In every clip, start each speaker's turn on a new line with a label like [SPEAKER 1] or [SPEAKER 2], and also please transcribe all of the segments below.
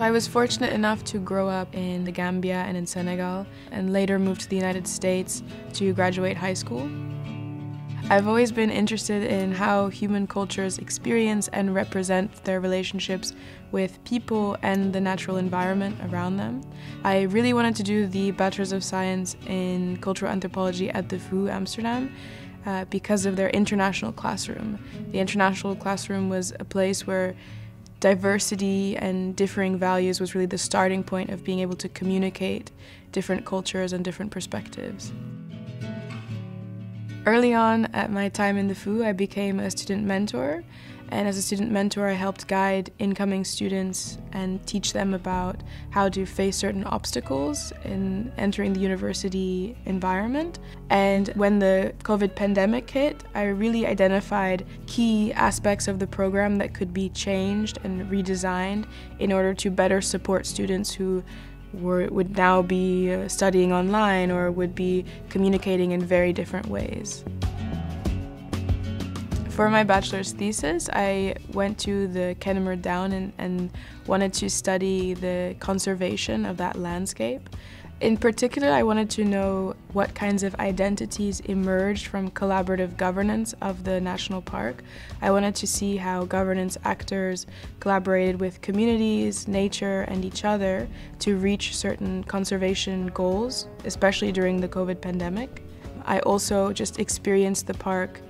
[SPEAKER 1] I was fortunate enough to grow up in the Gambia and in Senegal, and later moved to the United States to graduate high school. I've always been interested in how human cultures experience and represent their relationships with people and the natural environment around them. I really wanted to do the Bachelor's of Science in Cultural Anthropology at the VU Amsterdam uh, because of their international classroom. The international classroom was a place where diversity and differing values was really the starting point of being able to communicate different cultures and different perspectives. Early on at my time in the VU, I became a student mentor and as a student mentor, I helped guide incoming students and teach them about how to face certain obstacles in entering the university environment. And when the COVID pandemic hit, I really identified key aspects of the program that could be changed and redesigned in order to better support students who were, would now be uh, studying online or would be communicating in very different ways. For my bachelor's thesis, I went to the Kennemer Down and, and, wanted to study the conservation of that landscape. In particular, I wanted to know what kinds of identities emerged from collaborative governance of the national park. I wanted to see how governance actors collaborated with communities, nature, and each other to reach certain conservation goals, especially during the COVID pandemic. I also just experienced the park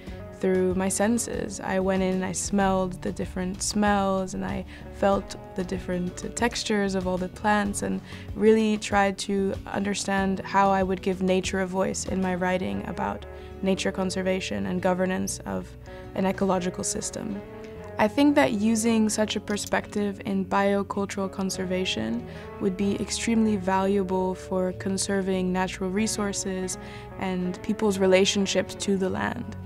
[SPEAKER 1] through my senses. I went in and I smelled the different smells and I felt the different textures of all the plants and really tried to understand how I would give nature a voice in my writing about nature conservation and governance of an ecological system. I think that using such a perspective in biocultural conservation would be extremely valuable for conserving natural resources and people's relationships to the land.